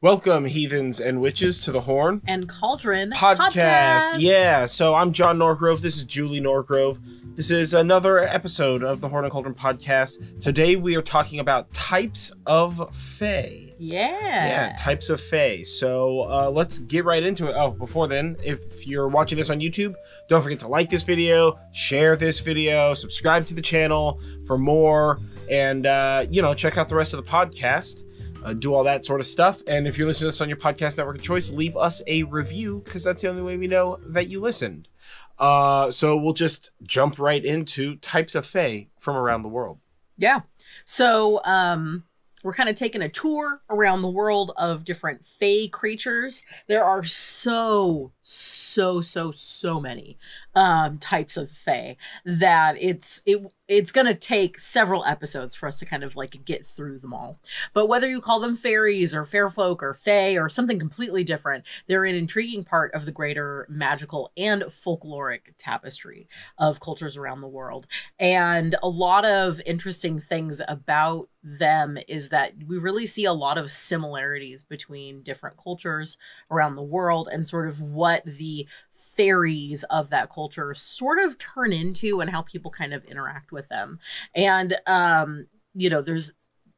Welcome, heathens and witches, to the Horn and Cauldron podcast. Yeah, so I'm Jon Norgrove. This is Julie Norgrove. This is another episode of the Horn and Cauldron podcast. Today we are talking about types of Fae. Yeah. Yeah, types of Fae. So uh, let's get right into it. Oh, before then, if you're watching this on YouTube, don't forget to like this video, share this video, subscribe to the channel for more, and, uh, you know, check out the rest of the podcast uh, do all that sort of stuff. And if you're listening to this on your podcast network of choice, leave us a review because that's the only way we know that you listened. Uh, so we'll just jump right into types of Fae from around the world. Yeah. So um, we're kind of taking a tour around the world of different Fae creatures. There are so, so, so, so many um, types of Fae that it's it it's gonna take several episodes for us to kind of like get through them all. But whether you call them fairies or fair folk or fae or something completely different, they're an intriguing part of the greater magical and folkloric tapestry of cultures around the world. And a lot of interesting things about them is that we really see a lot of similarities between different cultures around the world and sort of what the fairies of that culture sort of turn into and how people kind of interact with them. And um, you know, there's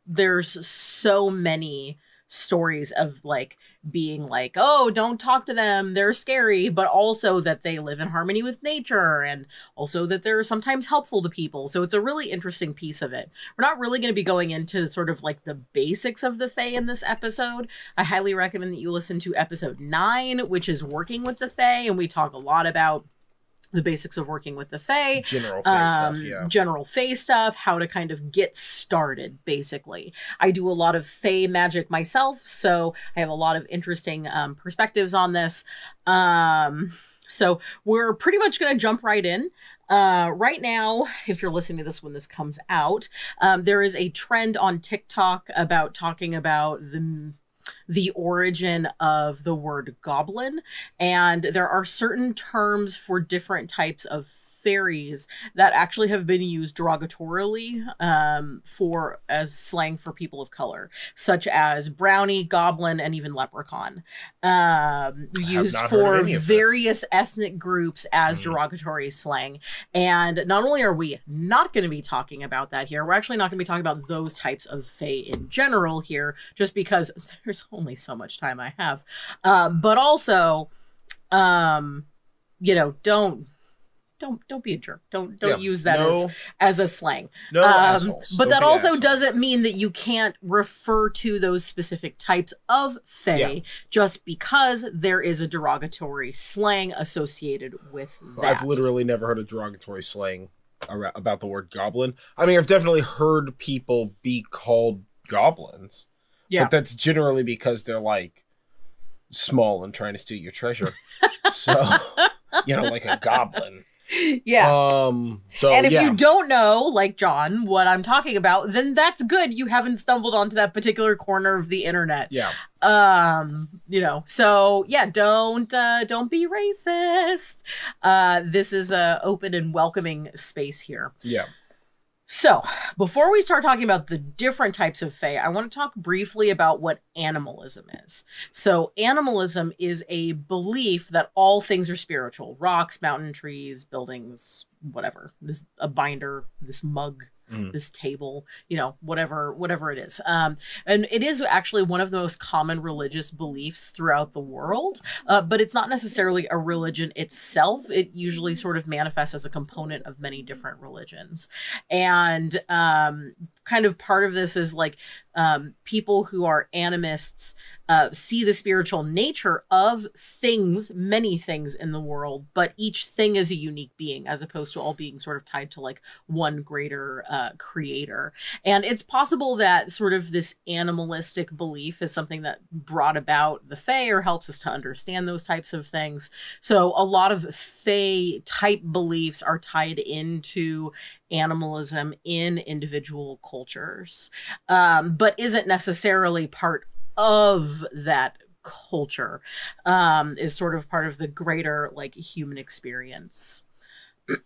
there's so many stories of like being like, oh, don't talk to them, they're scary, but also that they live in harmony with nature and also that they're sometimes helpful to people. So it's a really interesting piece of it. We're not really going to be going into sort of like the basics of the Fae in this episode. I highly recommend that you listen to episode nine, which is working with the Fae, and we talk a lot about the basics of working with the Fae, general Fae um, stuff, yeah, general Fae stuff, how to kind of get started. Basically, I do a lot of Fae magic myself, so I have a lot of interesting um, perspectives on this. Um, so we're pretty much going to jump right in. Uh, right now, if you're listening to this when this comes out, um, there is a trend on TikTok about talking about the the origin of the word goblin. And there are certain terms for different types of fairies that actually have been used derogatorily um, for as slang for people of color, such as brownie, goblin, and even leprechaun. Um, used for various ethnic groups as mm. derogatory slang. And not only are we not going to be talking about that here, we're actually not going to be talking about those types of fae in general here, just because there's only so much time I have. Um, but also, um, you know, don't don't don't be a jerk. Don't don't yeah, use that no, as as a slang. No um, assholes. But don't that also assholes. doesn't mean that you can't refer to those specific types of fae yeah. just because there is a derogatory slang associated with that. I've literally never heard a derogatory slang about the word goblin. I mean, I've definitely heard people be called goblins. Yeah. But that's generally because they're like small and trying to steal your treasure. so, you know, like a goblin yeah. Um. So and if yeah. you don't know, like Jon, what I'm talking about, then that's good. You haven't stumbled onto that particular corner of the internet. Yeah. Um. You know. So yeah. Don't uh, don't be racist. Uh. This is a open and welcoming space here. Yeah. So, before we start talking about the different types of Fae, I want to talk briefly about what animalism is. So, animalism is a belief that all things are spiritual rocks, mountain, trees, buildings, whatever. This a binder, this mug, mm. this table, you know, whatever, whatever it is. Um, and it is actually one of the most common religious beliefs throughout the world, uh, but it's not necessarily a religion itself. It usually sort of manifests as a component of many different religions. And um, kind of part of this is like um, people who are animists uh, see the spiritual nature of things, many things in the world, but each thing is a unique being as opposed to all being sort of tied to like one greater uh, creator. And it's possible that sort of this animalistic belief is something that brought about the Fae or helps us to understand those types of things. So a lot of Fae type beliefs are tied into animalism in individual cultures, um, but isn't necessarily part of that culture um, is sort of part of the greater like human experience.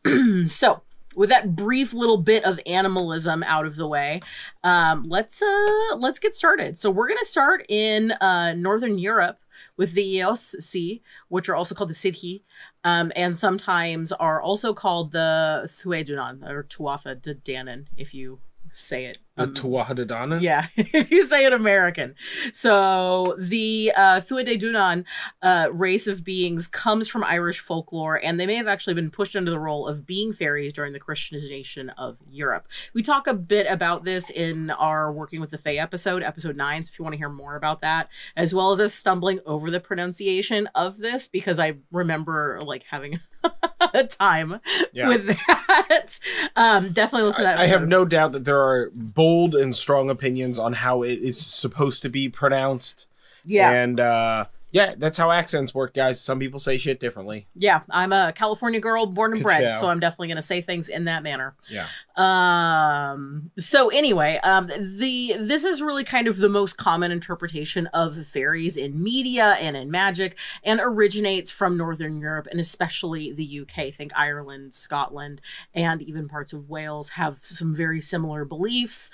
so with that brief little bit of animalism out of the way, um, let's uh, let's get started. So we're gonna start in uh, northern Europe with the Aos Sí, which are also called the Sidhe, um, and sometimes are also called the Thuedunan or Tuatha de Danann, if you say it. A um, Tuatha yeah, if you say it American. So the uh, Thuedunan uh, race of beings comes from Irish folklore, and they may have actually been pushed into the role of being fairies during the Christianization of Europe. We talk a bit about this in our Working with the Fae episode, episode 9, so if you want to hear more about that, as well as us stumbling over the pronunciation of this, because I remember like having a time Yeah. with that. Um, definitely listen to that I, I have no doubt that there are bold and strong opinions on how it is supposed to be pronounced. yeah. And uh, yeah, that's how accents work, guys. Some people say shit differently. Yeah, I'm a California girl, born and bred, Ka-chow. so I'm definitely going to say things in that manner. Yeah. Um. So anyway, um, the this is really kind of the most common interpretation of fairies in media and in magic, and originates from Northern Europe and especially the UK. Think Ireland, Scotland, and even parts of Wales have some very similar beliefs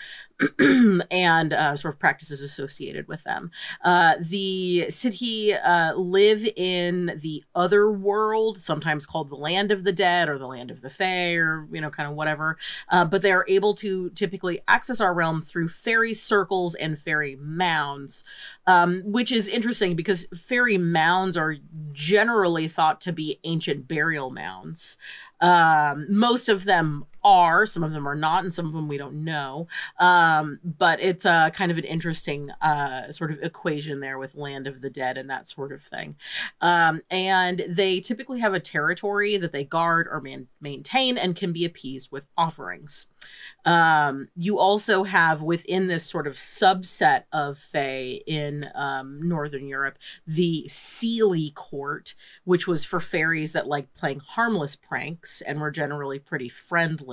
and uh, sort of practices associated with them. Uh, the Sidhe uh, live in the other world, sometimes called the land of the dead or the land of the fae, or you know, kind of whatever. Uh, but they are able to typically access our realm through fairy circles and fairy mounds, um, which is interesting because fairy mounds are generally thought to be ancient burial mounds. Um, most of them are, some of them are not, and some of them we don't know. Um, but it's uh, kind of an interesting uh, sort of equation there with Land of the Dead and that sort of thing. Um, and they typically have a territory that they guard or man- maintain and can be appeased with offerings. Um, you also have within this sort of subset of Fae in um, Northern Europe the Seelie Court, which was for fairies that like playing harmless pranks and were generally pretty friendly.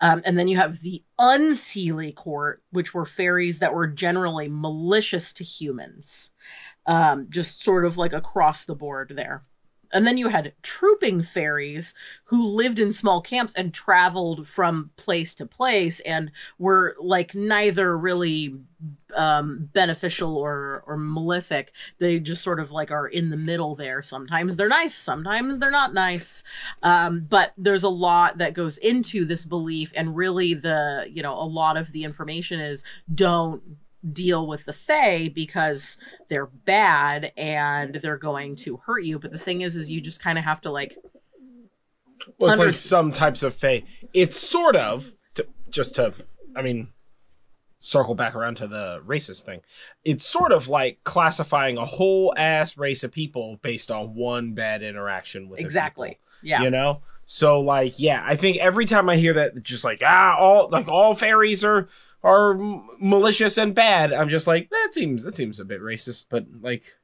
Um, and then you have the Unseelie Court, which were fairies that were generally malicious to humans. Um, just sort of like across the board there. And then you had trooping fairies who lived in small camps and traveled from place to place and were like neither really um, beneficial or or malefic. They just sort of like are in the middle there. Sometimes they're nice, sometimes they're not nice. Um, but there's a lot that goes into this belief, and really the you know a lot of the information is don't deal with the fae because they're bad and they're going to hurt you but the thing is is you just kind of have to like Well, it's Under- like some types of fae. It's sort of to, just to, I mean, circle back around to the racist thing. It's sort of like classifying a whole ass race of people based on one bad interaction with exactly people, yeah You know. So like, yeah, I think every time I hear that, just like ah, all like all fairies are are malicious and bad. I'm just like that seems that seems a bit racist, but like.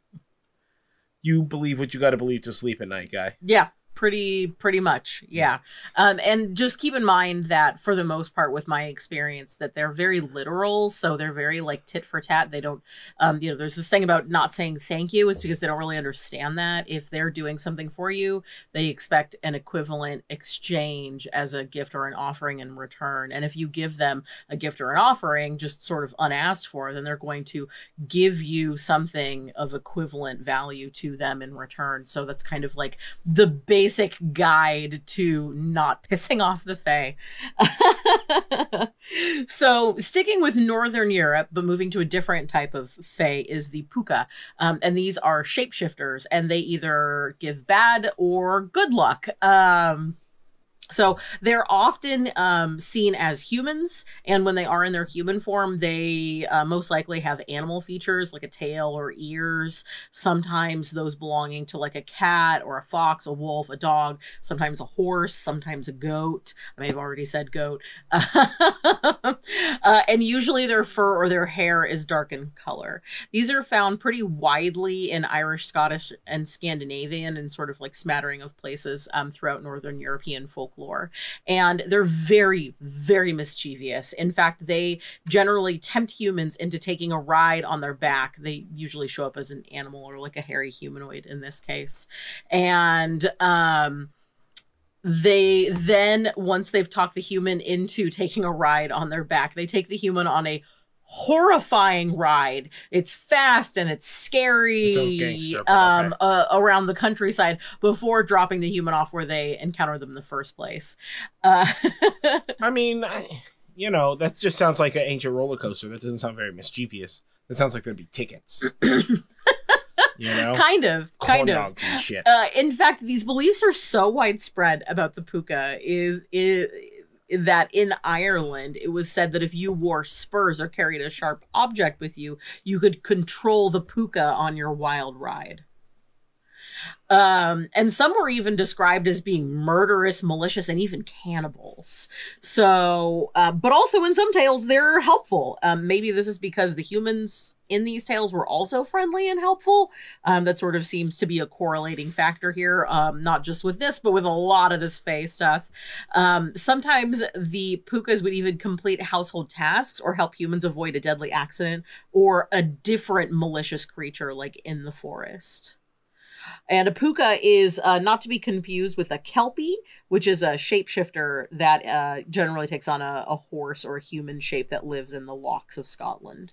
You believe what you got to believe to sleep at night, guy. Yeah, pretty pretty much. Yeah. Um and just keep in mind that for the most part with my experience that they're very literal, so they're very like tit for tat. They don't um you know, there's this thing about not saying thank you. It's because they don't really understand that if they're doing something for you, they expect an equivalent exchange as a gift or an offering in return. And if you give them a gift or an offering just sort of unasked for, then they're going to give you something of equivalent value to them in return. So that's kind of like the basic guide to not pissing off the Fae. so, sticking with Northern Europe, but moving to a different type of Fae, is the Puca. Um, and these are shapeshifters, and they either give bad or good luck. Um, so they're often um, seen as humans, and when they are in their human form, they uh, most likely have animal features like a tail or ears. Sometimes those belonging to like a cat or a fox, a wolf, a dog. Sometimes a horse. Sometimes a goat. I may have already said goat. uh, and usually their fur or their hair is dark in color. These are found pretty widely in Irish, Scottish, and Scandinavian, and sort of like smattering of places um, throughout Northern European folklore. And they're very, very mischievous. In fact, they generally tempt humans into taking a ride on their back. They usually show up as an animal or like a hairy humanoid in this case. And, um, they then once they've talked the human into taking a ride on their back they take the human on a horrifying ride it's fast and it's scary It gangster, um okay. uh, around the countryside before dropping the human off where they encounter them in the first place uh I mean, I, you know, that just sounds like an ancient roller coaster. That doesn't sound very mischievous. That sounds like there'd be tickets. you know, kind of corn kind of dogs and shit. Uh, in fact, these beliefs are so widespread about the puca is, is that in Ireland it was said that if you wore spurs or carried a sharp object with you, you could control the puca on your wild ride. Um, and some were even described as being murderous, malicious, and even cannibals. So, uh, but also in some tales, they're helpful. Um, maybe this is because the humans in these tales were also friendly and helpful. Um, that sort of seems to be a correlating factor here, um, not just with this, but with a lot of this Fae stuff. Um, sometimes the pucas would even complete household tasks or help humans avoid a deadly accident or a different malicious creature, like in the forest. And a puca is uh, not to be confused with a kelpie, which is a shapeshifter that uh, generally takes on a, a horse or a human shape that lives in the lochs of Scotland.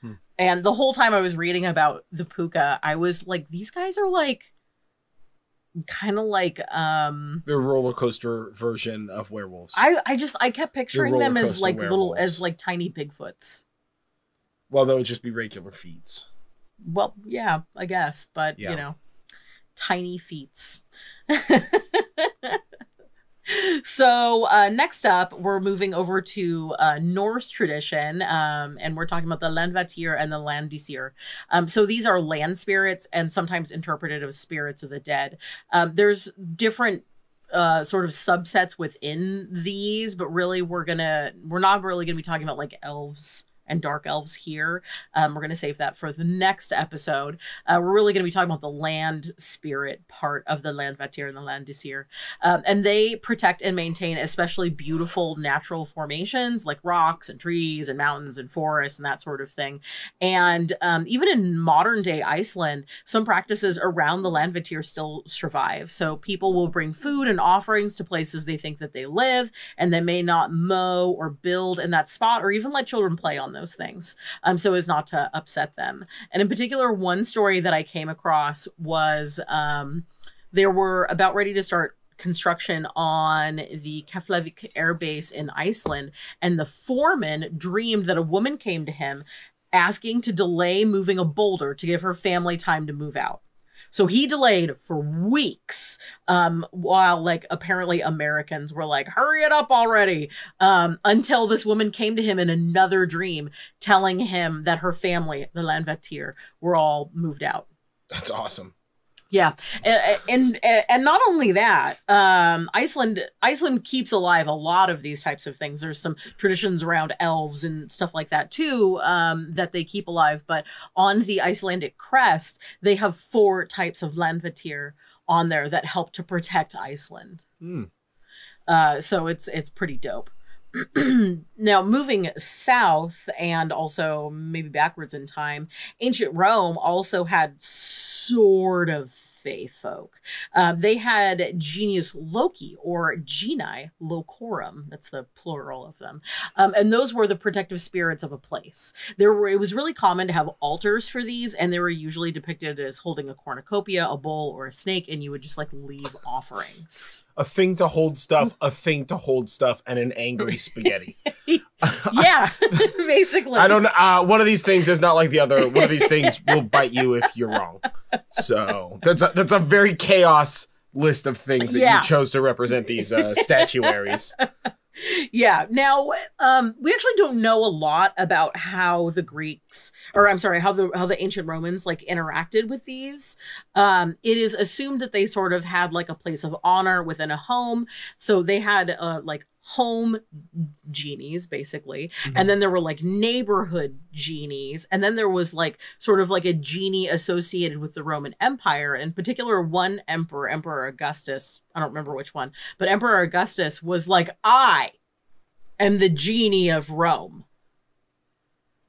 Hmm. And the whole time I was reading about the puca, I was like, these guys are like kind of like um the roller coaster version of werewolves. I I just I kept picturing them as like little as like tiny bigfoots. well, that would just be regular feeds. Well, yeah, I guess, but Yeah. you know, tiny feet. so uh, next up, we're moving over to uh, Norse tradition, um, and we're talking about the Landvættir and the Landdísir. Um, so these are land spirits and sometimes interpreted as spirits of the dead. Um, there's different uh sort of subsets within these but really we're gonna we're not really gonna be talking about like elves and dark elves here. Um we're gonna save that for the next episode. Uh we're really gonna be talking about the land spirit part of the Landvættir and the land disir um, and they protect and maintain especially beautiful natural formations like rocks and trees and mountains and forests and that sort of thing. And um, even in modern day Iceland, some practices around the Landvættir still survive. So people will bring food and offerings to places they think that they live, and they may not mow or build in that spot or even let children play on those things um, so as not to upset them. And in particular, one story that I came across was um, there were about ready to start construction on the Keflavik air base in Iceland and the foreman dreamed that a woman came to him asking to delay moving a boulder to give her family time to move out. So he delayed for weeks, um, while like apparently Americans were like, "Hurry it up already!" Um, until this woman came to him in another dream, telling him that her family, the Landvættir, were all moved out. That's awesome. Yeah, and, and and not only that, um, Iceland Iceland keeps alive a lot of these types of things. There's some traditions around elves and stuff like that too um, that they keep alive. But on the Icelandic crest, they have four types of landvættir on there that help to protect Iceland. Hmm. Uh, so it's it's pretty dope. now moving south and also maybe backwards in time, ancient Rome also had sort of fae folk. Um, they had genius loci or genii locorum. That's the plural of them, um, and those were the protective spirits of a place. There were it was really common to have altars for these, and they were usually depicted as holding a cornucopia, a bowl, or a snake, and you would just like leave offerings. A thing to hold stuff, a thing to hold stuff, and an angry spaghetti. yeah, basically. I don't know. Uh, one of these things is not like the other. One of these things will bite you if you're wrong. So that's a, that's a very chaos list of things that Yeah. you chose to represent these uh, statuaries. yeah now um we actually don't know a lot about how the greeks or i'm sorry how the how the ancient romans like interacted with these um it is assumed that they sort of had like a place of honor within a home so they had uh like home genies basically and then there were like neighborhood genies and then there was like sort of like a genie associated with the roman empire in particular one emperor emperor augustus i don't remember which one but emperor augustus was like i am the genie of rome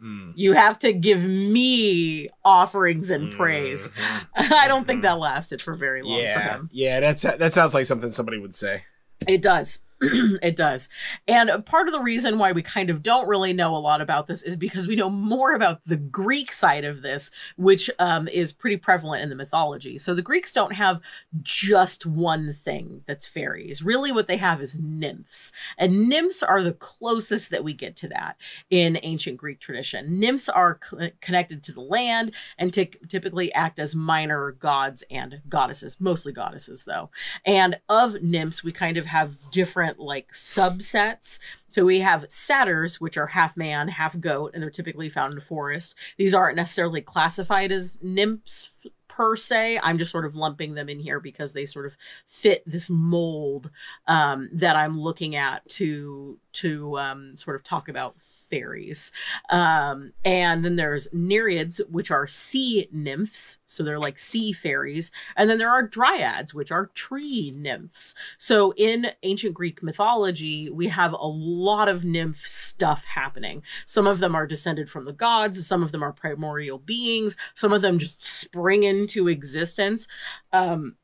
Mm. You have to give me offerings and praise. Mhm. I don't think that lasted for very long for Yeah, him. yeah, that's that sounds like something somebody would say. It does. it does. And part of the reason why we kind of don't really know a lot about this is because we know more about the Greek side of this, which um, is pretty prevalent in the mythology. So the Greeks don't have just one thing that's fairies. Really, what they have is nymphs. And nymphs are the closest that we get to that in ancient Greek tradition. Nymphs are c- connected to the land and ty- typically act as minor gods and goddesses, mostly goddesses, though. And of nymphs, we kind of have different like subsets. So we have satyrs, which are half man, half goat, and they're typically found in the forest. These aren't necessarily classified as nymphs per se. I'm just sort of lumping them in here because they sort of fit this mold um, that I'm looking at to to um, sort of talk about fairies. Um, and then there's nereids, which are sea nymphs, so they're like sea fairies. And then there are dryads, which are tree nymphs. So in ancient Greek mythology, we have a lot of nymph stuff happening. Some of them are descended from the gods, some of them are primordial beings, some of them just spring into existence. Um,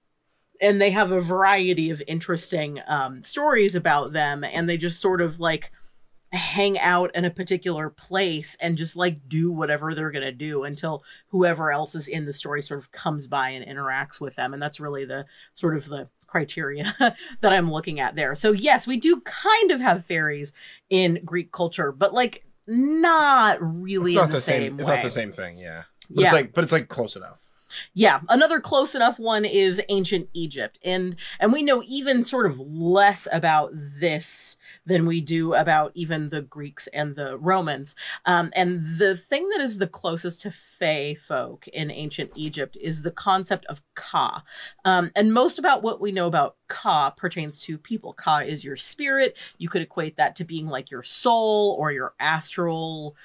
and they have a variety of interesting um, stories about them, and they just sort of like hang out in a particular place and just like do whatever they're going to do until whoever else is in the story sort of comes by and interacts with them and that's really the sort of the criteria that I'm looking at there. So yes, we do kind of have fairies in Greek culture, but like not really It's not the, the same, same. It's not the same thing. Yeah. But Yeah. It's like, but it's like close enough. Yeah, another close enough one is ancient Egypt. And and we know even sort of less about this than we do about even the Greeks and the Romans. Um, and the thing that is the closest to Fey folk in ancient Egypt is the concept of Ka. Um, and most about what we know about Ka pertains to people. Ka is your spirit. You could equate that to being like your soul or your astral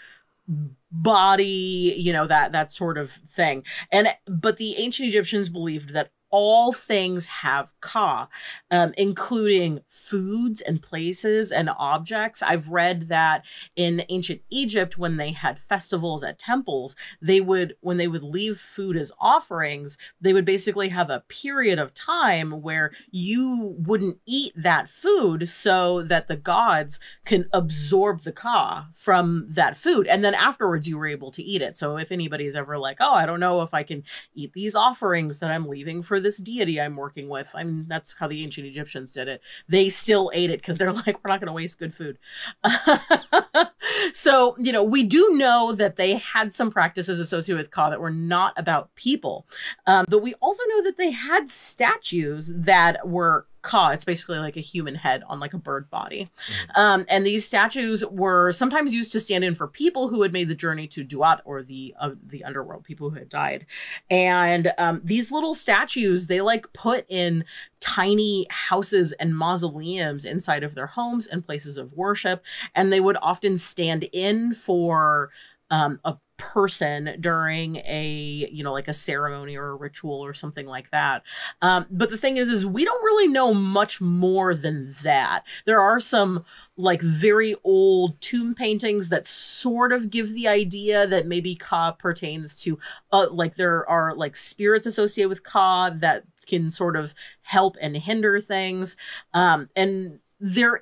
body, you know, that that sort of thing. And but the ancient Egyptians believed that all things have ka, um, including foods and places and objects. I've read that in ancient Egypt, when they had festivals at temples, they would, when they would leave food as offerings, they would basically have a period of time where you wouldn't eat that food so that the gods can absorb the ka from that food. And then afterwards, you were able to eat it. So if anybody's ever like, oh, I don't know if I can eat these offerings that I'm leaving for this deity I'm working with. I mean, that's how the ancient Egyptians did it. They still ate it because they're like, we're not going to waste good food. so, you know, we do know that they had some practices associated with Ka that were not about people. Um, but we also know that they had statues that were Ka. It's basically like a human head on like a bird body. Um, and these statues were sometimes used to stand in for people who had made the journey to Duat or the uh, the underworld, people who had died. And um, these little statues, they like put in tiny houses and mausoleums inside of their homes and places of worship, and they would often stand in for um, a person during a you know like a ceremony or a ritual or something like that. Um, but the thing is is we don't really know much more than that. There are some like very old tomb paintings that sort of give the idea that maybe ka pertains to uh, like there are like spirits associated with ka that can sort of help and hinder things um, and there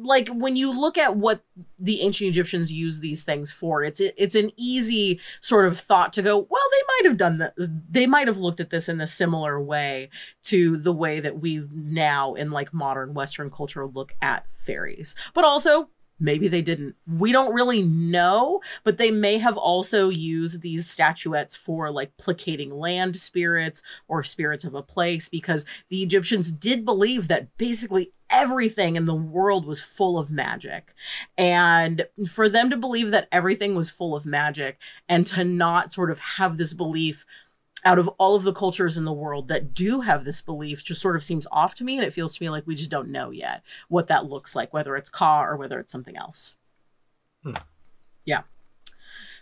like when you look at what the ancient Egyptians use these things for, it's it's an easy sort of thought to go, well, they might have done that. They might have looked at this in a similar way to the way that we now in like modern Western culture look at fairies. But also, maybe they didn't. We don't really know, but they may have also used these statuettes for like placating land spirits or spirits of a place because the Egyptians did believe that basically everything in the world was full of magic. And for them to believe that everything was full of magic and to not sort of have this belief out of all of the cultures in the world that do have this belief just sort of seems off to me and it feels to me like we just don't know yet what that looks like whether it's ka or whether it's something else Hmm. yeah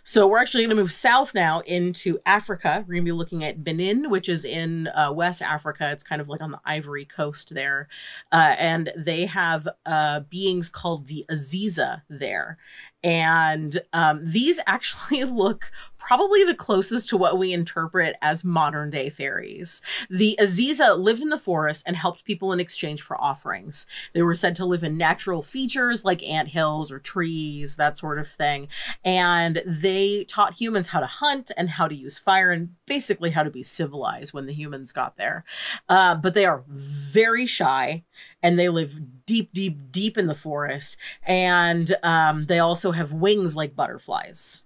so we're actually going to move south now into Africa. We're going to be looking at Benin, which is in uh, West Africa. It's kind of like on the Ivory Coast there, uh, and they have uh, beings called the Aziza there, and um, these actually look probably the closest to what we interpret as modern day fairies. The Aziza lived in the forest and helped people in exchange for offerings. They were said to live in natural features like ant hills or trees, that sort of thing. And they taught humans how to hunt and how to use fire and basically how to be civilized when the humans got there. Uh, but they are very shy and they live deep, deep, deep in the forest. And um, they also have wings like butterflies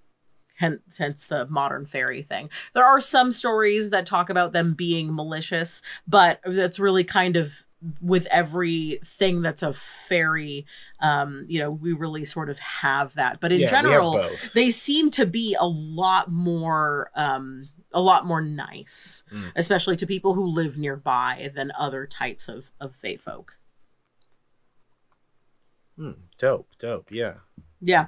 hence, hence the modern fairy thing. There are some stories that talk about them being malicious, but that's really kind of with everything that's a fairy um you know we really sort of have that but in Yeah, general they seem to be a lot more um a lot more nice Mm. especially to people who live nearby than other types of of fae folk Hmm, dope, dope. Yeah. Yeah.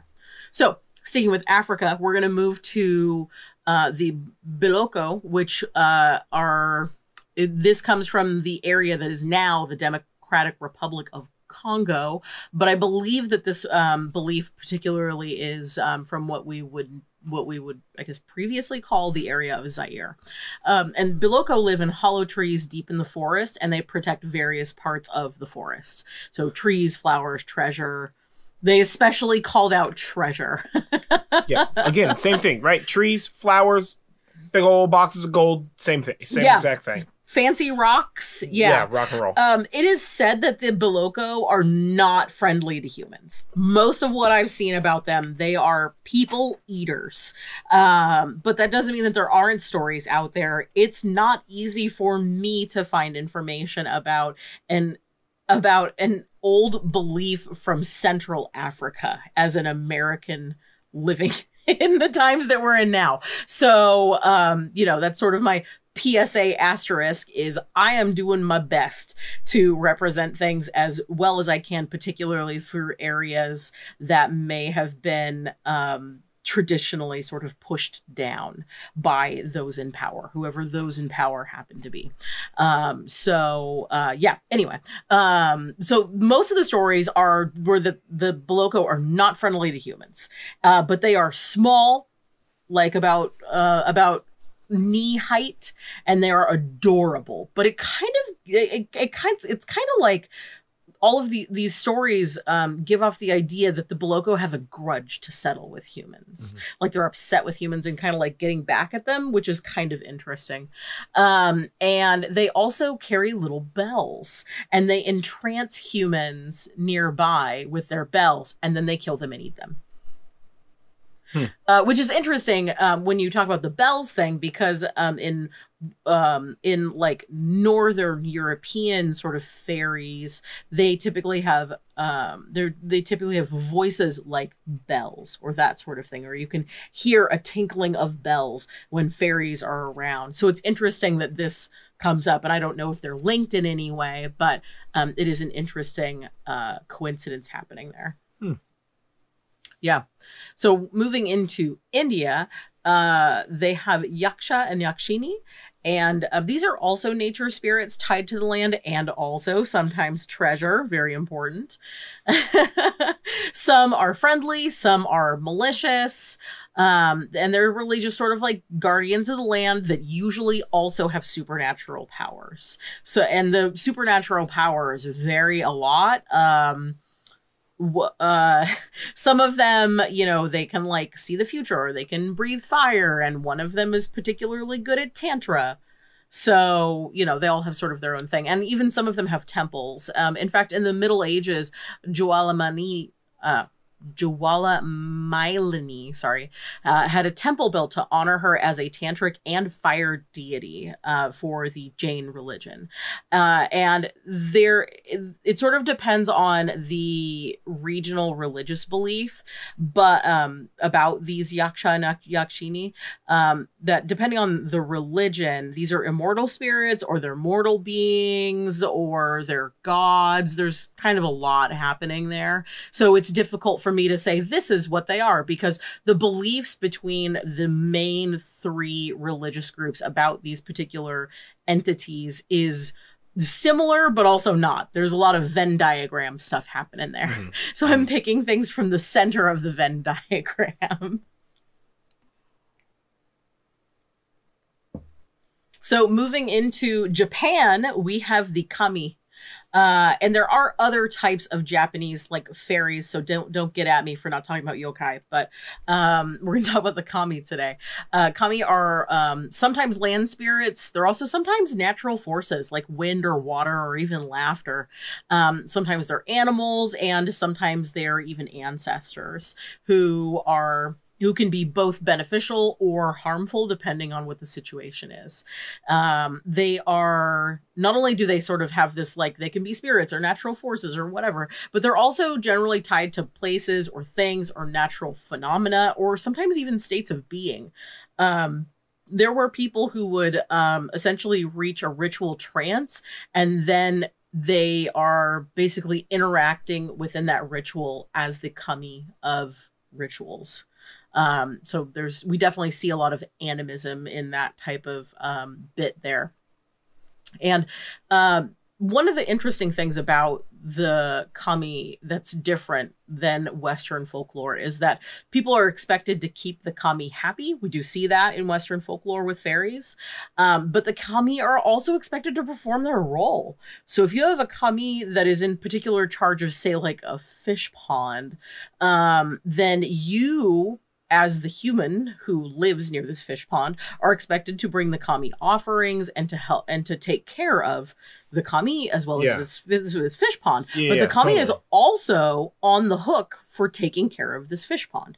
So sticking with Africa, we're gonna move to uh, the Biloko, which uh, are this comes from the area that is now the Democratic Republic of Congo, but I believe that this um, belief particularly is um, from what we would what we would I guess previously call the area of Zaire. Um, and Biloko live in hollow trees deep in the forest, and they protect various parts of the forest. So trees, flowers, treasure. They especially called out treasure. Yeah. Again, same thing, right? Trees, flowers, big old boxes of gold, same thing. Same Yeah. exact thing. Fancy rocks. Yeah. yeah. rock and roll. Um, it is said that the Boloko are not friendly to humans. Most of what I've seen about them, they are people eaters. Um, but that doesn't mean that there aren't stories out there. It's not easy for me to find information about an about an old belief from Central Africa as an American living in the times that we're in now. So, um, you know, that's sort of my PSA asterisk is I am doing my best to represent things as well as I can, particularly for areas that may have been um, traditionally sort of pushed down by those in power, whoever those in power happen to be. Um, so uh, yeah. Anyway, um, so most of the stories are where the the Boloko are not friendly to humans, uh, but they are small, like about uh, about knee height and they are adorable but it kind of it, it, kind it's kind of like all of the these stories um, give off the idea that the Boloko have a grudge to settle with humans. Like they're upset with humans and kind of like getting back at them, which is kind of interesting. Um, and they also carry little bells and they entrance humans nearby with their bells and then they kill them and eat them. Uh, which is interesting um, when you talk about the bells thing because um, in um, in like northern European sort of fairies, they typically have um, they they typically have voices like bells or that sort of thing, or you can hear a tinkling of bells when fairies are around. So it's interesting that this comes up, and I don't know if they're linked in any way, but um, it is an interesting uh, coincidence happening there. Yeah. So moving into India, uh, they have Yaksha and Yakshini. And um, these are also nature spirits tied to the land and also sometimes treasure, very important. some are friendly, some are malicious. Um, and they're really just sort of like guardians of the land that usually also have supernatural powers. So, and the supernatural powers vary a lot. Um, uh some of them you know they can like see the future or they can breathe fire and one of them is particularly good at tantra. So you know they all have sort of their own thing and even some of them have temples. Um in fact in the middle ages Jwalamani uh Jwala Mailini, sorry, uh, had a temple built to honor her as a tantric and fire deity uh, for the Jain religion. Uh, and there, it, it sort of depends on the regional religious belief, but um, about these yaksha and yakshini, um, that depending on the religion, these are immortal spirits or they're mortal beings or they're gods. There's kind of a lot happening there. So it's difficult for me to say this is what they are because the beliefs between the main three religious groups about these particular entities is similar but also not. There's a lot of Venn diagram stuff happening there. Mhm. So I'm picking things from the center of the Venn diagram. So moving into Japan, we have the kami. Uh, and there are other types of Japanese like fairies, so don't don't get at me for not talking about yokai. But um, we're gonna talk about the kami today. Uh, kami are um, sometimes land spirits. They're also sometimes natural forces like wind or water or even laughter. Um, sometimes they're animals, and sometimes they're even ancestors who are who can be both beneficial or harmful depending on what the situation is. Um, they are not only do they sort of have this like they can be spirits or natural forces or whatever, but they're also generally tied to places or things or natural phenomena or sometimes even states of being. Um, there were people who would um, essentially reach a ritual trance and then they are basically interacting within that ritual as the kami of rituals. Um, so there's we definitely see a lot of animism in that type of um, bit there. And um, one of the interesting things about the kami that's different than Western folklore is that people are expected to keep the kami happy. We do see that in Western folklore with fairies. Um, but the kami are also expected to perform their role. So if you have a kami that is in particular charge of, say, like a fish pond, um, then you as the human who lives near this fish pond are expected to bring the kami offerings and to help and to take care of the kami as well Yeah. as this, this fish pond. Yeah, but the kami is also on the hook for taking care of this fish pond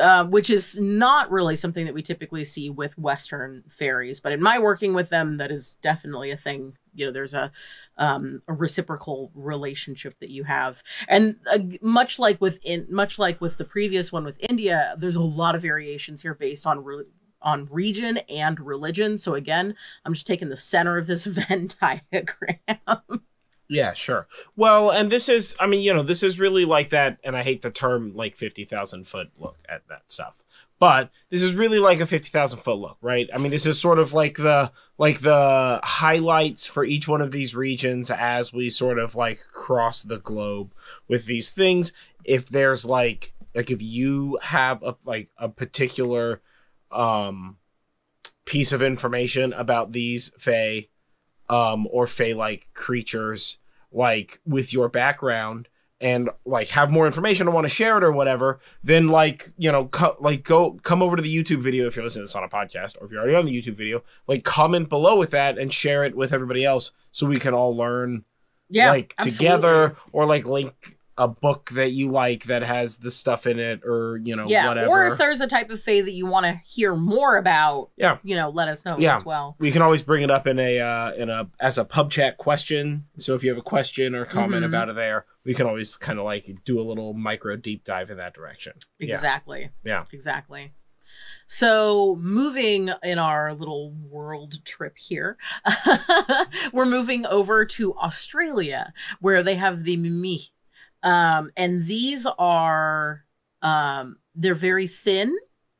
uh, which is not really something that we typically see with western fairies but in my working with them that is definitely a thing. You know there's a um, a reciprocal relationship that you have. And uh, much like with in, much like with the previous one with India there's a lot of variations here based on re- on region and religion. So again I'm just taking the center of this Venn diagram Yeah, sure. Well, and this is, I mean, you know, this is really like that, and I hate the term like 50,000 foot look at that stuff. But this is really like a 50,000 foot look, right? I mean, this is sort of like the like the highlights for each one of these regions as we sort of like cross the globe with these things. If there's like like if you have a like a particular um piece of information about these fae um, or fey like creatures like with your background and like have more information or want to share it or whatever then like you know co- like go come over to the youtube video if you're listening to this on a podcast or if you're already on the youtube video like comment below with that and share it with everybody else so we can all learn yeah like absolutely. together or like link a book that you like that has the stuff in it or you know yeah whatever or if there's a type of fae that you want to hear more about Yeah. you know let us know Yeah. as well we can always bring it up in a uh, in a as a pub chat question. So if you have a question or comment Mhm. about it there, we can always kind of like do a little micro deep dive in that direction. Yeah. exactly Yeah. exactly so moving in our little world trip here we're moving over to australia where they have the mimi um, and these are um, they're very thin.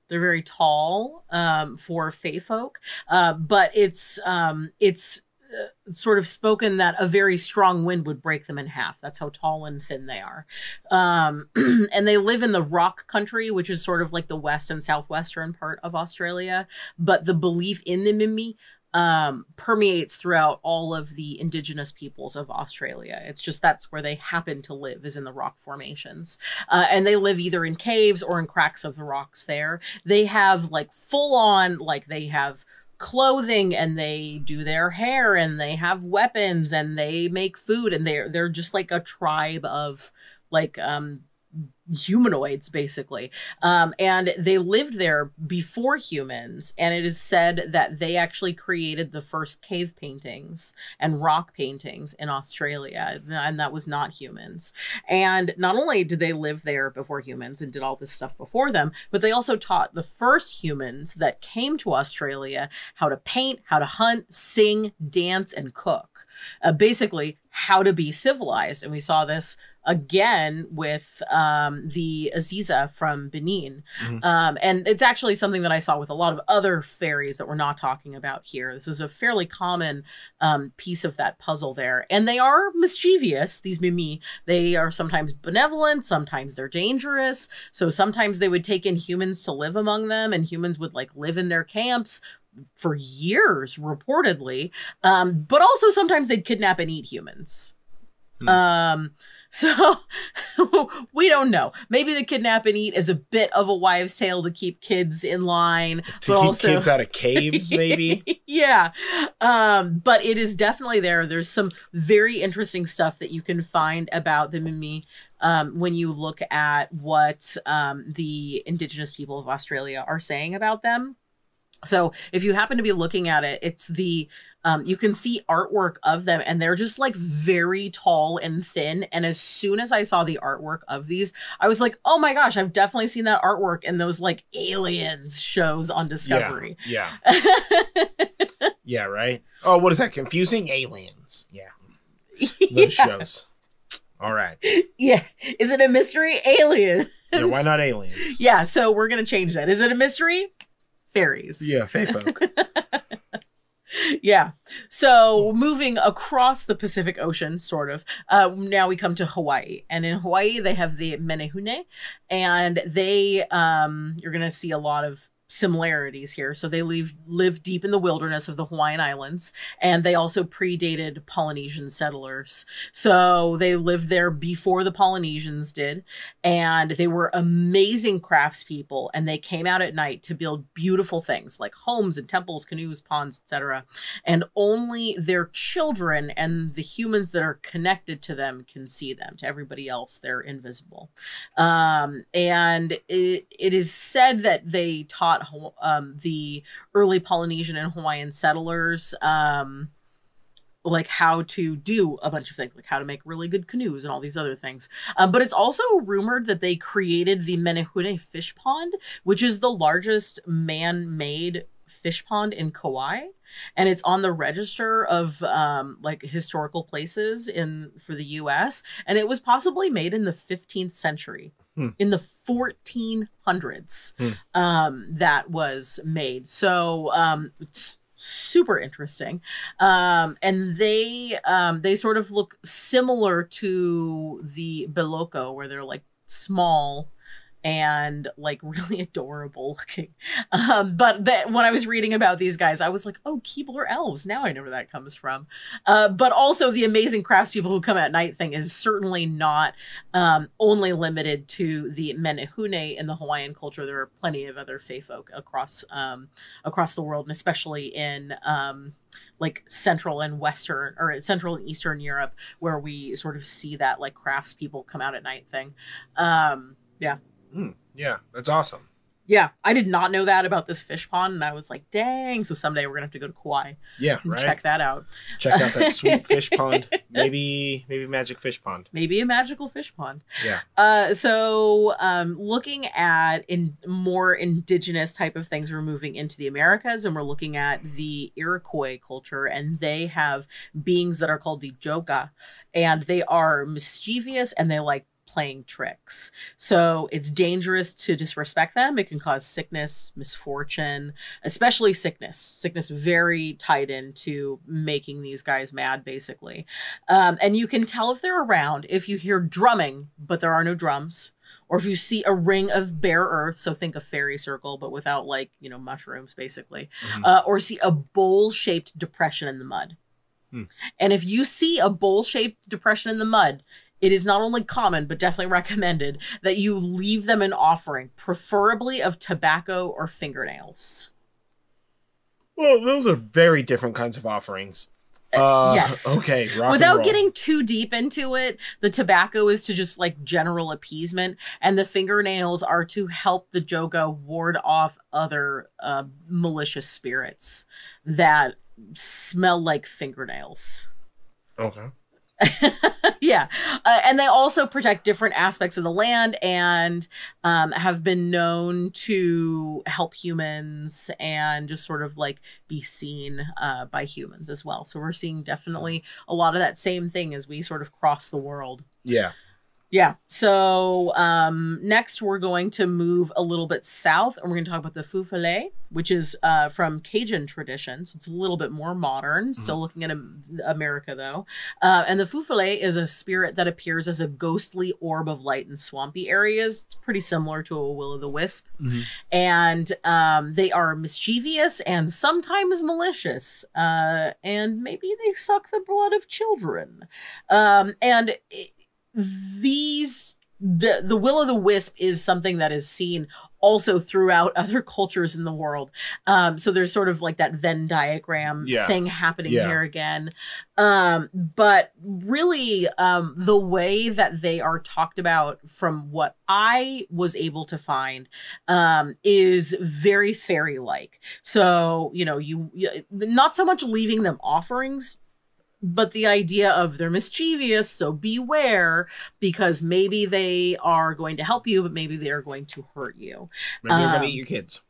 They're very tall um, for fey folk. Uh, but it's um, it's uh, sort of spoken that a very strong wind would break them in half. That's how tall and thin they are. Um, and they live in the rock country, which is sort of like the west and southwestern part of Australia. But the belief in the Mimi um, permeates throughout all of the indigenous peoples of Australia. It's just that's where they happen to live, is in the rock formations. Uh, and they live either in caves or in cracks of the rocks there. They have like full on, like they have clothing and they do their hair and they have weapons and they make food and they're they're just like a tribe of like um humanoids basically. Um and they lived there before humans and it is said that they actually created the first cave paintings and rock paintings in australia and that was not humans. And not only did they live there before humans and did all this stuff before them but they also taught the first humans that came to australia how to paint how to hunt sing dance and cook. Uh, basically how to be civilized. And we saw this again with um, the Aziza from Benin. Mhm. Um, and it's actually something that I saw with a lot of other fairies that we're not talking about here. This is a fairly common um, piece of that puzzle there. And they are mischievous, these Mimi. They are sometimes benevolent, sometimes they're dangerous. So sometimes they would take in humans to live among them, and humans would like live in their camps for years, reportedly. Um, but also sometimes they'd kidnap and eat humans. Hmm. So we don't know. Maybe the kidnap and eat is a bit of a wives' tale to keep kids in line, To keep also kids out of caves, maybe. yeah. Um, but it is definitely there. There's some very interesting stuff that you can find about the Mimi um, when you look at what um, the indigenous people of Australia are saying about them. So if you happen to be looking at it, it's the um, you can see artwork of them and they're just like very tall and thin. And as soon as I saw the artwork of these, I was like, oh my gosh, I've definitely seen that artwork in those like aliens shows on Discovery. Yeah. Yeah, right? Oh, what is that? Confusing? Aliens. Yeah. Those shows. All right. Yeah. Is it a mystery? Alien. Yeah, why not aliens? Yeah, so we're gonna change that. Is it a mystery? Fairies. Yeah, Fey folk. Yeah. So moving across the Pacific Ocean, sort of. Uh, now we come to Hawaii, and in Hawaii they have the Menehune, and they um, you're gonna see a lot of similarities here. So they live live deep in the wilderness of the Hawaiian Islands, and they also predated Polynesian settlers. So they lived there before the Polynesians did, and they were amazing craftspeople. And they came out at night to build beautiful things like homes and temples, canoes, ponds, etc. And only their children and the humans that are connected to them can see them. To everybody else, they're invisible. Um, and it, it is said that they taught Haw- um, the early Polynesian and Hawaiian settlers um, like how to do a bunch of things, like how to make really good canoes and all these other things. Um, but it's also rumored that they created the Menehune fish pond, which is the largest man-made fish pond in Kauai and it's on the register of um, like historical places in for the U.S. and it was possibly made in the 15th century. Hmm. In the 1400s, Hmm. um, that was made. So um, it's super interesting, um, and they um, they sort of look similar to the Beloco, where they're like small and like really adorable looking. Um, but that when I was reading about these guys, I was like, oh, Keebler elves. Now I know where that comes from. Uh, but also the amazing craftspeople who come at night thing is certainly not um, only limited to the Menehune in the Hawaiian culture. There are plenty of other fae folk across um, across the world, and especially in um, like central and western or central and eastern Europe, where we sort of see that like craftspeople come out at night thing. Um, yeah. Hmm, yeah, that's awesome. Yeah, I did not know that about this fish pond, and I was like, "Dang!" So someday we're gonna have to go to Kauai Yeah, and right. check that out. Check out that sweet fish pond. Maybe, maybe magic fish pond. Maybe a magical fish pond. Yeah. Uh, so um, looking at in more indigenous type of things, we're moving into the Americas, and we're looking at the Iroquois culture, and they have beings that are called the Jogah, and they are mischievous and they like playing tricks. So it's dangerous to disrespect them. It can cause sickness, misfortune, especially sickness. Sickness very tied into making these guys mad, basically. Um, and you can tell if they're around if you hear drumming, but there are no drums. Or if you see a ring of bare earth, so think a fairy circle, but without like, you know, mushrooms, basically. Mhm. Uh, or see a bowl shaped depression in the mud. Hmm. And if you see a bowl shaped depression in the mud, it is not only common, but definitely recommended that you leave them an offering, preferably of tobacco or fingernails. Well, those are very different kinds of offerings. Uh, yes. Okay. Without getting too deep into it, the tobacco is to just like general appeasement, and the fingernails are to help the Jogah ward off other uh, malicious spirits that smell like fingernails. Okay. yeah. Uh, and they also protect different aspects of the land and um, have been known to help humans and just sort of like be seen uh, by humans as well. So we're seeing definitely a lot of that same thing as we sort of cross the world. Yeah. Yeah. So um, next, we're going to move a little bit south, and we're going to talk about the feu follet, which is uh, from Cajun tradition. So it's a little bit more modern. Still looking at America though. Uh, and the feu follet is a spirit that appears as a ghostly orb of light in swampy areas. It's pretty similar to a will o' the wisp, and um, they are mischievous and sometimes malicious. Uh, and maybe they suck the blood of children. Um, and it, these the the will o' the wisp is something that is seen also throughout other cultures in the world um so there's sort of like that venn diagram Yeah. thing happening Yeah. here again um but really um the way that they are talked about from what i was able to find um is very fairy like so you know you, you not so much leaving them offerings but the idea of they're mischievous, so beware because maybe they are going to help you, but maybe they are going to hurt you. Maybe you're Um, gonna eat your kids.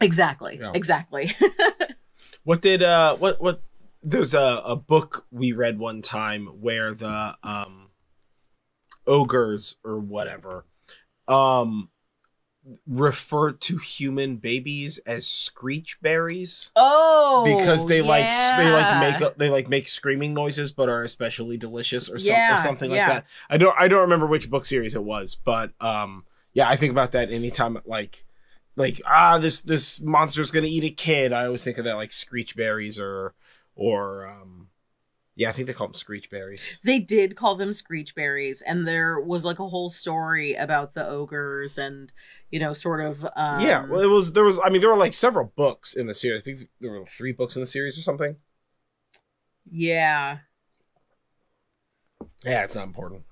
Exactly. Yeah. Exactly. What did uh what what there's a, a book we read one time where the um ogres or whatever um refer to human babies as screech berries oh, because they like they like make they like make screaming noises but are especially delicious or, some, Yeah, or something like yeah. that. I don't I don't remember which book series it was, but um yeah, I think about that anytime like like ah this this monster's gonna eat a kid. I always think of that like screech berries or or um yeah, I think they call them screech berries. They did call them screech berries, and there was like a whole story about the ogres and you know, sort of um yeah, well, it was there was I mean there were like several books in the series. I think there were three books in the series or something. yeah. Yeah, it's not important.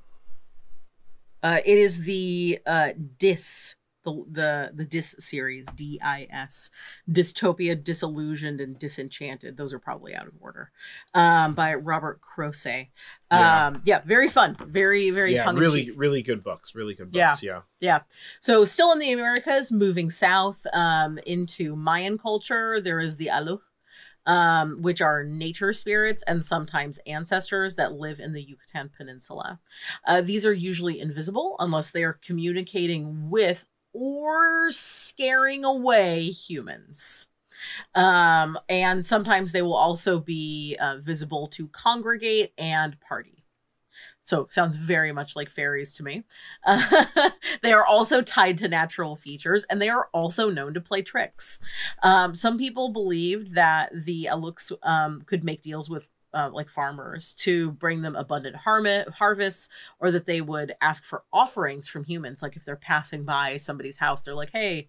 Uh, it is the uh, Dis, the the the Dis series, D I S, Dystopia, Disillusioned, and Disenchanted. Those are probably out of order. Um, by Robert Kroese. Yeah. Um, yeah, very fun, very very yeah, really really good books. Really good books. Yeah. Yeah. yeah So still in the Americas, moving south um, into Mayan culture, there is the Alux, um, which are nature spirits and sometimes ancestors that live in the Yucatan Peninsula. Uh, these are usually invisible unless they are communicating with or scaring away humans. Um, and sometimes they will also be uh, visible to congregate and party. So sounds very much like fairies to me. Uh, they are also tied to natural features, and they are also known to play tricks. Um, some people believed that the Aluks um, could make deals with uh, like farmers to bring them abundant harm- harvests, or that they would ask for offerings from humans. Like if they're passing by somebody's house, they're like, "Hey,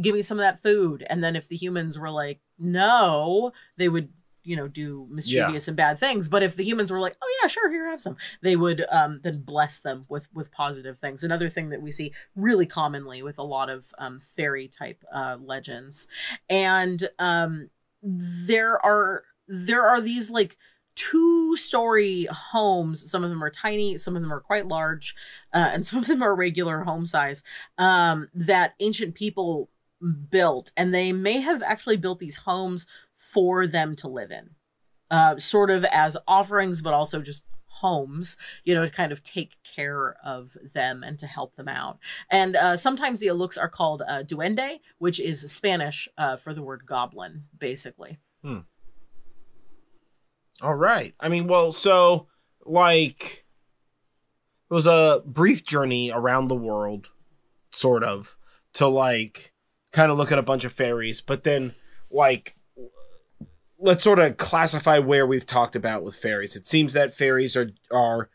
give me some of that food," and then if the humans were like, "No," they would you know do mischievous and bad things. But if the humans were like oh yeah sure here have some they would um then bless them with with positive things. Another thing that we see really commonly with a lot of um fairy type uh legends. And um there are there are these like two story homes. Some of them are tiny some of them are quite large uh, and some of them are regular home size um that ancient people built. And they may have actually built these homes for them to live in uh, sort of as offerings but also just homes you know to kind of take care of them and to help them out. And uh, sometimes the looks are called uh, duende which is spanish uh, for the word goblin basically All right. I mean, well, so like it was a brief journey around the world, sort of, to like kind of look at a bunch of fairies, but then like let's sort of classify where we've talked about with fairies. It seems that fairies are are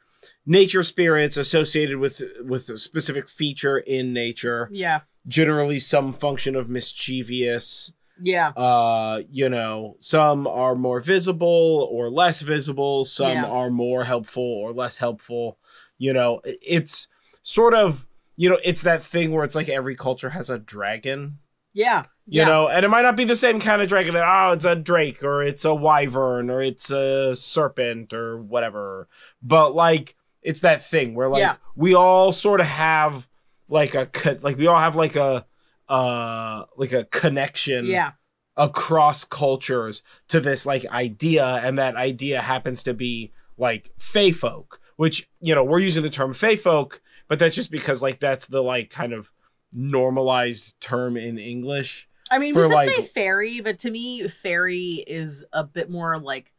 nature spirits associated with with a specific feature in nature, yeah generally some function of mischievous yeah. Uh you know some are more visible or less visible some Yeah. are more helpful or less helpful. You know it's sort of you know it's that thing where it's like every culture has a dragon. Yeah. You yeah. know and it might not be the same kind of dragon. Oh it's a drake or it's a wyvern or it's a serpent or whatever. But like it's that thing where like Yeah. we all sort of have like a like we all have like a uh like a connection yeah across cultures to this like idea and that idea happens to be like fey folk which you know we're using the term Fey folk, but that's just because like that's the like kind of normalized term in English. I mean, for, we could like- say fairy, but to me, fairy is a bit more like,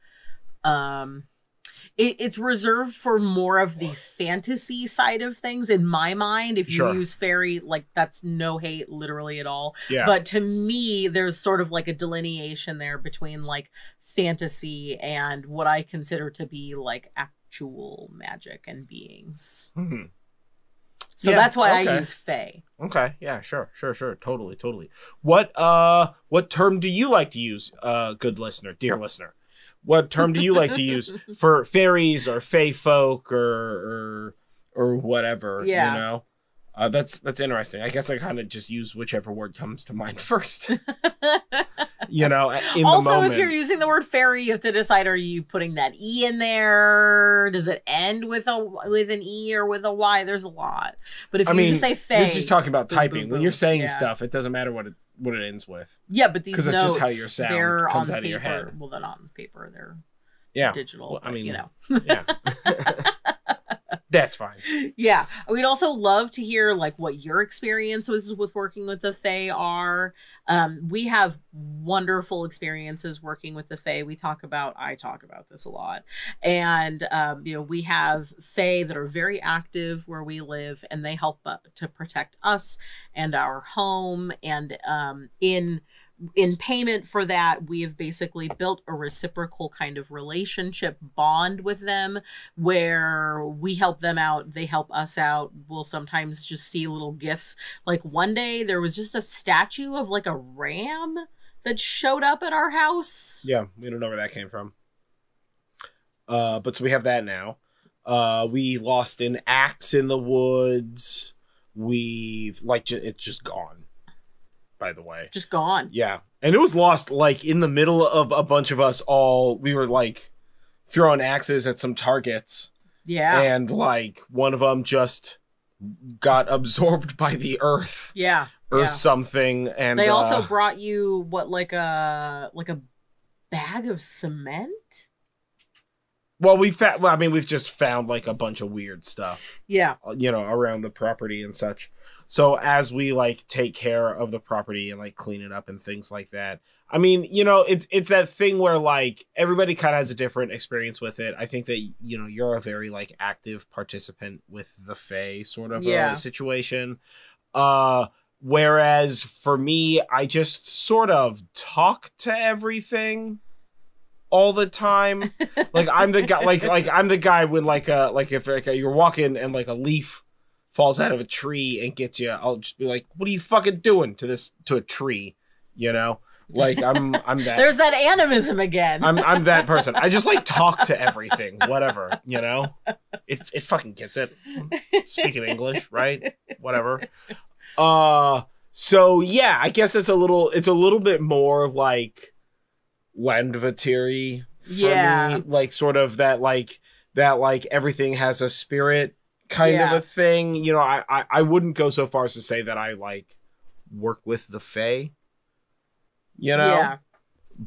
um, it, it's reserved for more of the fantasy side of things in my mind. If you Sure. use fairy, like that's no hate, literally at all. Yeah. But to me, there's sort of like a delineation there between like fantasy and what I consider to be like actual magic and beings. Mhm. So Yeah, that's why I use Fey. Okay. Yeah. Sure. Sure. Sure. Totally. Totally. What uh what term do you like to use, uh, good listener, dear listener? What term do you like to use for fairies or fey folk or or or whatever? Yeah. You know. Uh, that's that's interesting. I guess I kind of just use whichever word comes to mind first. you know, in the also, if you're using the word fairy, you have to decide: are you putting that e in there? Does it end with a with an e or with a y? There's a lot. But if I you mean, just say fae, you're just talking about boom, typing. boom, when you're saying Yeah. stuff, it doesn't matter what it what it ends with. yeah, but these notes, just how your sound they're comes on out of your head. Well, they're not on paper; they're Yeah. digital. Well, I mean- you know. Yeah. That's fine. yeah. We'd also love to hear like what your experiences with working with the fae are. Um we have wonderful experiences working with the fae. We talk about i talk about this a lot. And um you know we have fae that are very active where we live and they help uh, to protect us and our home and um in in payment for that we have basically built a reciprocal kind of relationship bond with them where we help them out, they help us out. We'll sometimes just see little gifts. Like one day there was just a statue of like a ram that showed up at our house. Yeah, we don't know where that came from. Uh, but so we have that now. Uh, we lost an axe in the woods. We've like it's just gone. By the way, Just gone. yeah, and it was lost like in the middle of a bunch of us all. We were like throwing axes at some targets, Yeah. and like one of them just got absorbed by the earth yeah. or yeah. something. And They also uh, brought you what like a like a bag of cement? well, we found. Well, I mean, we've just found like a bunch of weird stuff. Yeah. uh, you know around the property and such so as we like take care of the property and like clean it up and things like that i mean you know it's it's that thing where like everybody kind of has a different experience with it. I think that you know you're a very like active participant with the Fae sort of Yeah. situation. Uh whereas for me i just sort of talk to everything all the time. Like i'm the guy like like i'm the guy when like uh like if like you're walking and like a leaf falls out of a tree and gets you i'll just be like what are you fucking doing to this to a tree? You know? Like i'm i'm that There's that animism again. i'm i'm that person. I just like talk to everything whatever you know? It it fucking gets it. Speaking english right? Whatever. Uh so yeah i guess it's a little it's a little bit more like landvættir for Yeah. me like sort of that like that like everything has a spirit kind Yeah. of a thing you know I, I i wouldn't go so far as to say that i like work with the fae you know yeah.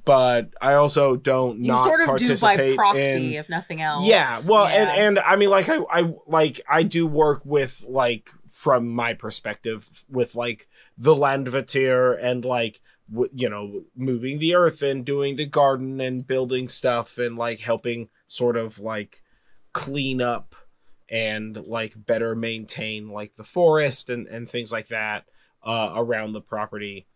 but i also don't You not sort of do participate by proxy, in if nothing else. yeah well and Yeah. and i mean like I, I like i do work with like from my perspective with like the landvættir and like w- you know moving the earth and doing the garden and building stuff and like helping sort of like clean up and like better maintain like the forest and and things like that uh around the property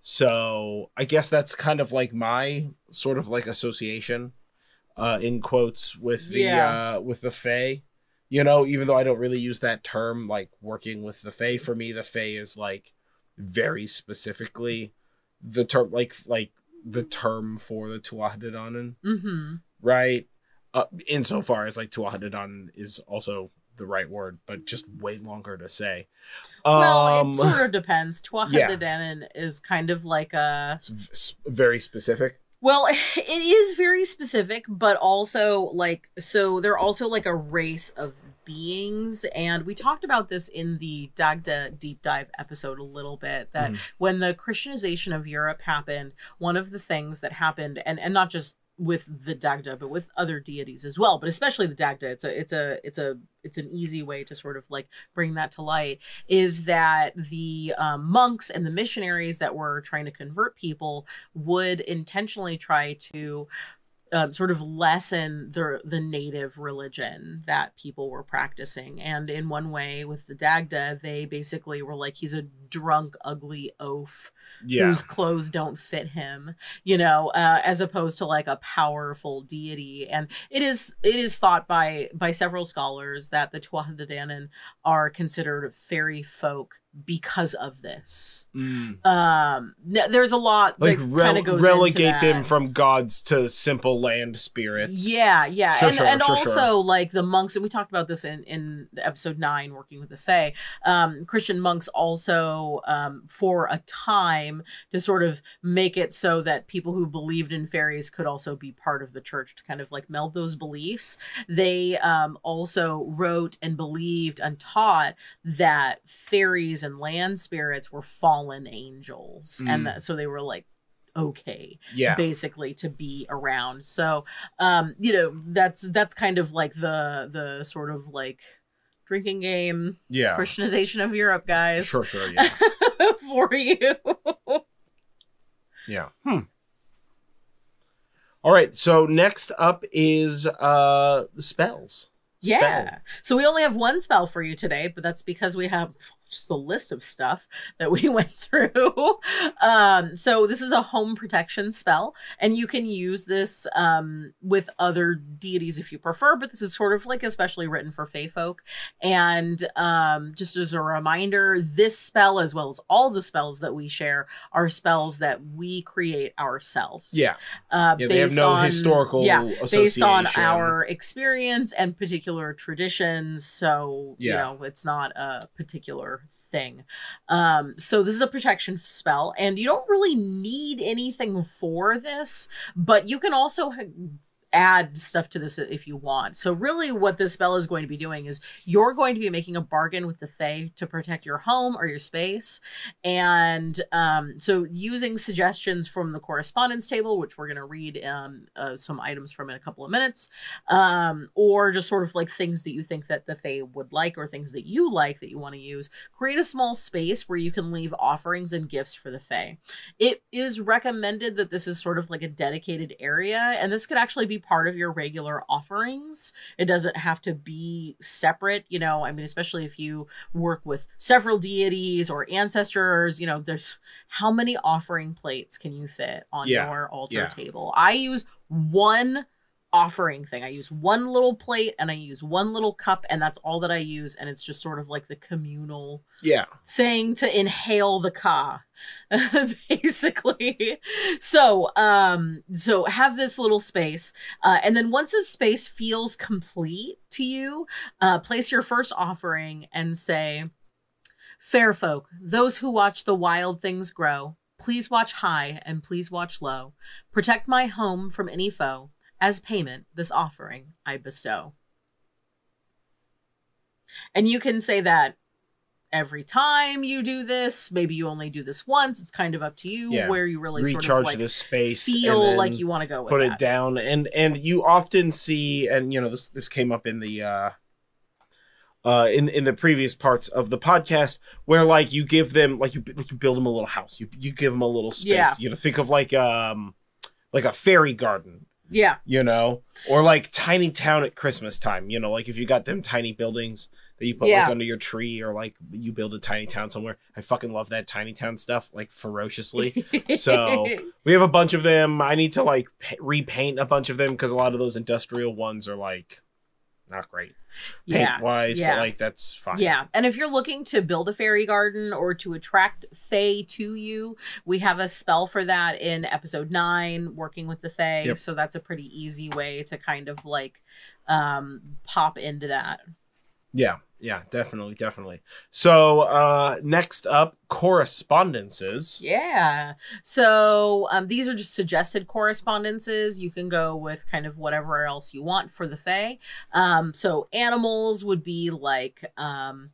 so i guess that's kind of like my sort of like association uh in quotes with the Yeah. uh with the fae you know even though i don't really use that term like working with the fae for me the fae is like very specifically the term like like the term for the tuatha Mm-hmm. right uh insofar as like tuatha is also the right word but just way longer to say Well, um it sort of depends. Tuatha yeah. Is kind of like a it's very specific well, it is very specific, but also like so they're also like a race of beings, and we talked about this in the Dagda deep dive episode a little bit. That Mm. when the Christianization of Europe happened, one of the things that happened, and and not just with the Dagda, but with other deities as well, but especially the Dagda. It's a it's a it's a it's an easy way to sort of like bring that to light. Is that the um, monks and the missionaries that were trying to convert people would intentionally try to um, sort of lessen the the native religion that people were practicing. And in one way, with the Dagda, they basically were like, he's a drunk, ugly oaf Yeah. whose clothes don't fit him, you know, uh, as opposed to like a powerful deity. And it is it is thought by by several scholars that the Tuatha De Danann are considered fairy folk because of this. Mm. Um, there's a lot Like that rel- goes relegate them from gods to simple land spirits. Yeah, yeah, Sure, and sure, and sure, also like the monks, and we talked about this in in episode nine, working with the Fae. Um, Christian monks also, um, for a time, to sort of make it so that people who believed in fairies could also be part of the church to kind of like meld those beliefs. They um, also wrote and believed and taught that fairies and land spirits were fallen angels, Mm. and that, so they were like okay Yeah. basically to be around so um you know that's that's kind of like the the sort of like drinking game Yeah. christianization of europe guys Sure, sure, yeah. for you Yeah. Hmm. All right. So next up is uh spells. Spell. yeah so we only have one spell for you today but that's because we have just a list of stuff that we went through um so this is a home protection spell and you can use this um with other deities if you prefer but this is sort of like especially written for fae folk and um just as a reminder this spell as well as all the spells that we share are spells that we create ourselves Yeah. uh Yeah. They have based no on- historical yeah association. based on our experience and particular traditions so you know it's not a particular thing. Um so this is a protection spell and you don't really need anything for this but you can also add stuff to this if you want. So really what this spell is going to be doing is you're going to be making a bargain with the fae to protect your home or your space. And um, so using suggestions from the correspondence table which we're going to read um, uh, some items from in a couple of minutes um, or just sort of like things that you think that the fae would like or things that you like that you want to use create a small space where you can leave offerings and gifts for the fae. It is recommended that this is sort of like a dedicated area and this could actually be part of your regular offerings. It doesn't have to be separate you know i mean especially if you work with several deities or ancestors you know there's how many offering plates can you fit on Yeah, your altar yeah. table? I use one offering thing. I use one little plate and i use one little cup and that's all that i use and it's just sort of like the communal Yeah. thing to inhale the ka basically. So um so have this little space uh, and then once this space feels complete to you uh place your first offering and say fair folk those who watch the wild things grow please watch high and please watch low. Protect my home from any foe as payment this offering i bestow and you can say that every time you do this. Maybe you only do this once. It's kind of up to you Yeah. where you really sort Recharge of like this space. feel like you want to go with put that. it down and and you often see and you know this this came up in the uh uh in in the previous parts of the podcast where like you give them like you like you build them a little house you you give them a little space Yeah. you know think of like um like a fairy garden Yeah, you know? Or like tiny town at christmas time you know? Like if you got them tiny buildings that you put Yeah. like under your tree or like you build a tiny town somewhere. I fucking love that tiny town stuff like ferociously. So, we have a bunch of them. I need to like pa- repaint a bunch of them because a lot of those industrial ones are like not great paint wise, yeah. but like that's fine. yeah. And if you're looking to build a fairy garden or to attract fae to you, we have a spell for that in episode nine, working with the fae. Yep. So that's a pretty easy way to kind of like um pop into that. yeah, yeah, definitely, definitely. So uh next up, correspondences. Yeah. So um, these are just suggested correspondences. You can go with kind of whatever else you want for the Fae. Um, so animals would be like um,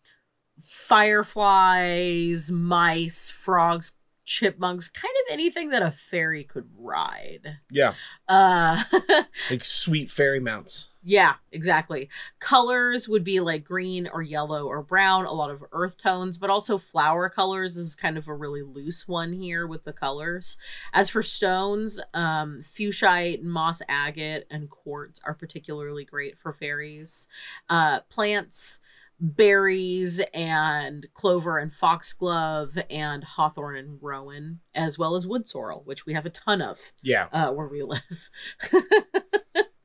fireflies, mice, frogs, chipmunks, kind of anything that a fairy could ride. Yeah. Uh Like sweet fairy mounts. yeah, exactly. Colors would be like green or yellow or brown, a lot of earth tones, but also flower colors is kind of a really loose one here with the colors. As for stones, um fuchsite, moss agate, and quartz are particularly great for fairies. Uh plants berries and clover and foxglove and hawthorn and rowan as well as wood sorrel which we have a ton of Yeah. uh, where we live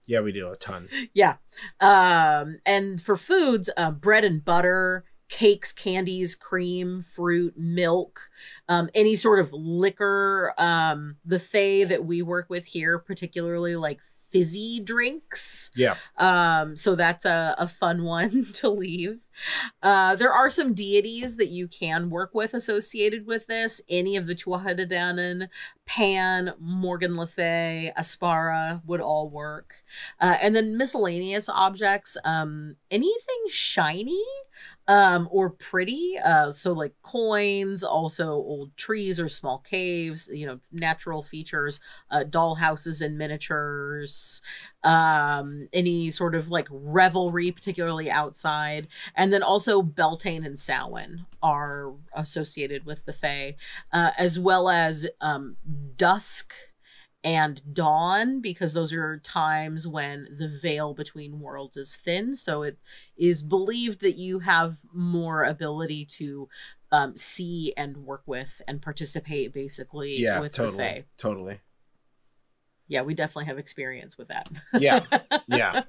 Yeah, we do a ton. yeah um and for foods uh, bread and butter cakes candies cream fruit milk um any sort of liquor um the fay that we work with here particularly like fizzy drinks Yeah. um, so that's a, a fun one to leave. Uh, there are some deities that you can work with associated with this. Any of the Tuatha Pan, Morgan Le Fay, Apsara would all work. Uh, and then miscellaneous objects, um, anything shiny um or pretty uh so like coins also old trees or small caves you know natural features uh doll houses and miniatures um any sort of like revelry particularly outside. And then also beltane and samhain are associated with the fae uh, as well as um dusk and dawn because those are times when the veil between worlds is thin so it is believed that you have more ability to um, see and work with and participate basically Yeah, with totally. the fae Totally. yeah we definitely have experience with that Yeah. Yeah.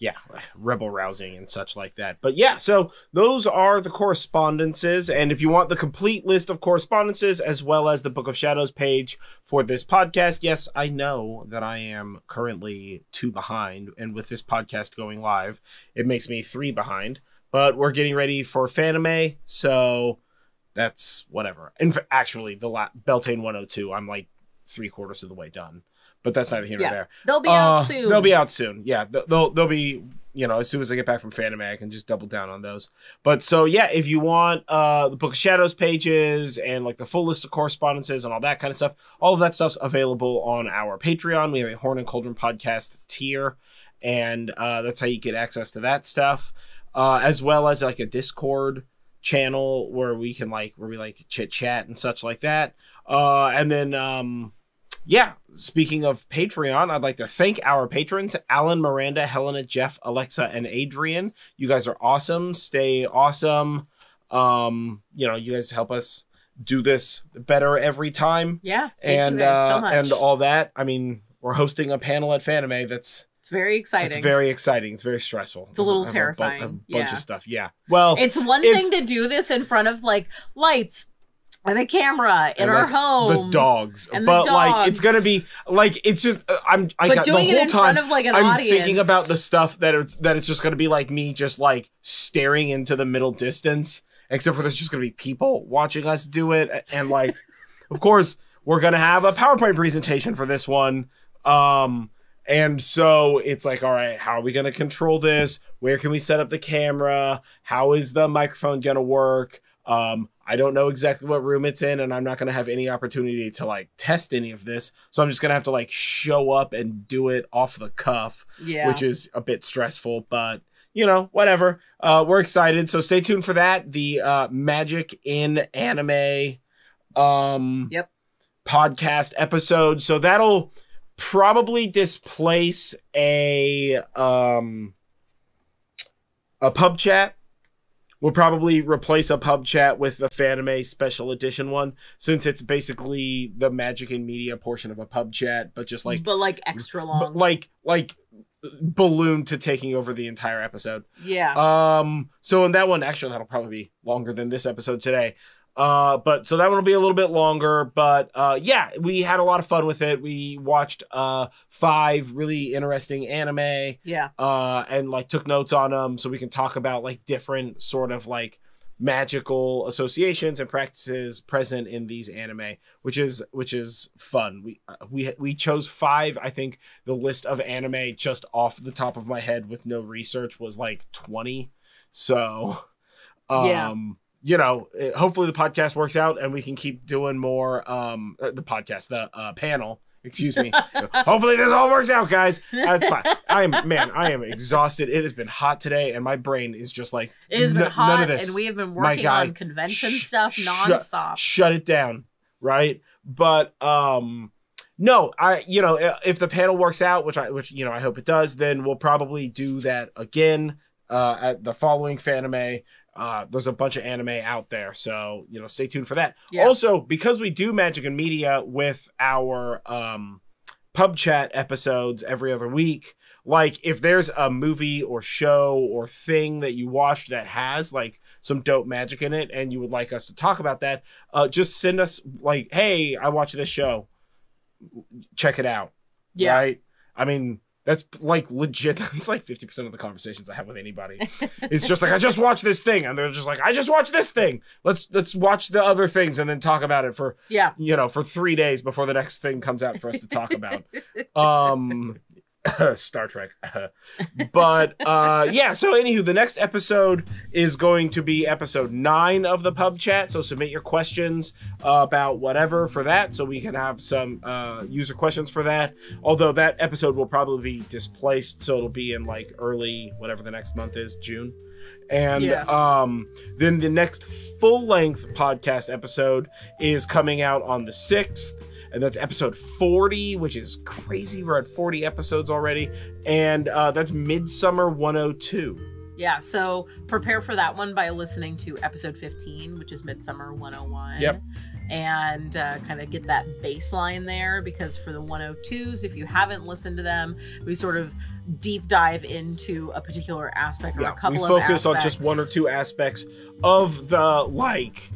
Yeah. Rebel rousing and such like that. But yeah, so those are the correspondences. And if you want the complete list of correspondences as well as the Book of Shadows page for this podcast, yes, I know that I am currently two behind. And with this podcast going live, it makes me three behind. But we're getting ready for Fanime. So that's whatever. And actually, the la- Beltane 102, I'm like three quarters of the way done. But that's neither here nor Yeah. there. they'll be out Uh, soon They'll be out soon. Yeah, th- they'll they'll be you know as soon as I get back from Fanime I can just double down on those. But so yeah, if you want uh the Book of Shadows pages and like the full list of correspondences and all that kind of stuff, all of that stuff's available on our Patreon. We have a Horn and Cauldron podcast tier, and uh, that's how you get access to that stuff, uh, as well as like a Discord channel where we can like where we like chit chat and such like that. Uh, and then um yeah, speaking of Patreon, I'd like to thank our patrons Alan, Miranda, Helena, Jeff, Alexa, and Adrian. You guys are awesome. Stay awesome. Um, you know, you guys help us do this better every time. yeah thank and you guys uh, so much and all that. I mean, we're hosting a panel at Fanime that's it's very exciting it's very exciting. It's very stressful. It's a little I have bu- terrifying. A, bunch Yeah. of stuff. Yeah. Well, It's one It's- thing to do this in front of like lights and a camera in and, our like, home. the dogs, the but like it's gonna be like it's just uh, I'm I But got the doing it whole in time front of, like, an I'm audience. thinking about the stuff that are that it's just gonna be like me just like staring into the middle distance, except for there's just gonna be people watching us do it, and like of course we're gonna have a PowerPoint presentation for this one. Um and so it's like, all right, how are we going to control this? Where can we set up the camera? How is the microphone going to work? Um, I don't know exactly what room it's in, and I'm not going to have any opportunity to like test any of this. So I'm just going to have to like show up and do it off the cuff, yeah. which is a bit stressful, but you know, whatever. Uh, we're excited. So stay tuned for that. The uh, Magic in Anime um, Yep. podcast episode. So that'll probably displace a um a pub chat. We'll probably replace a pub chat with the Fanime special edition one, since it's basically the magic and media portion of a pub chat, but just like but like extra long. like like balloon to taking over the entire episode. yeah. Um, so in that one, actually, that'll probably be longer than this episode today. Uh, but so that one will be a little bit longer. But uh, yeah, we had a lot of fun with it. We watched uh five really interesting anime. yeah. Uh, and like took notes on them so we can talk about like different sort of like magical associations and practices present in these anime which is which is fun we uh, we we chose five i think the list of anime just off the top of my head with no research was like 20 so um Yeah. You know, hopefully the podcast works out and we can keep doing more. Um, uh, the podcast, the uh, panel. Excuse me. hopefully this all works out, guys. That's fine. I am man. I am exhausted. It has been hot today, and my brain is just like It has been "N- none hot, of this. and we have been working God. on convention Sh- stuff sh- nonstop. shut it down right but um no i you know if the panel works out which i which you know i hope it does then we'll probably do that again uh at the following fanime uh there's a bunch of anime out there so you know stay tuned for that Yeah. also because we do magic and media with our um pub chat episodes every other week like if there's a movie or show or thing that you watched that has like some dope magic in it and you would like us to talk about that uh just send us like hey i watched this show check it out yeah. right i mean that's like legit. That's like 50% of the conversations i have with anybody. It's just like i just watched this thing and they're just like i just watched this thing. Let's let's watch the other things and then talk about it for Yeah. you know for three days before the next thing comes out for us to talk about. Um star trek. But uh yeah so anywho the next episode is going to be episode nine of the pub chat so submit your questions uh, about whatever for that so we can have some uh user questions for that. Although that episode will probably be displaced so it'll be in like early whatever the next month is june. And Yeah. um then the next full length podcast episode is coming out on the 6th and that's episode 40 which is crazy we're at 40 episodes already and uh, that's midsummer 102 Yeah, so prepare for that one by listening to episode 15, which is Midsummer 101. Yep. And uh, kind of get that baseline there because for the 102s, if you haven't listened to them, we sort of deep dive into a particular aspect or yeah a couple we of focus on just one or two aspects of the like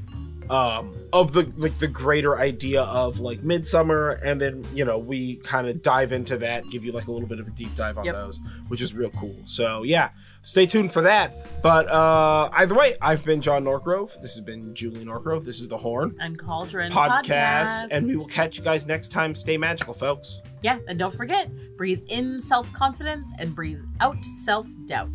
um of the like the greater idea of like midsummer and then you know we kind of dive into that give you like a little bit of a deep dive on Yep. those which is real cool so yeah stay tuned for that but uh either way i've been jon norgrove this has been julie norgrove this is the horn and Cauldron podcast, podcast. and we will catch you guys next time stay magical folks Yeah, and don't forget breathe in self confidence and breathe out self doubt.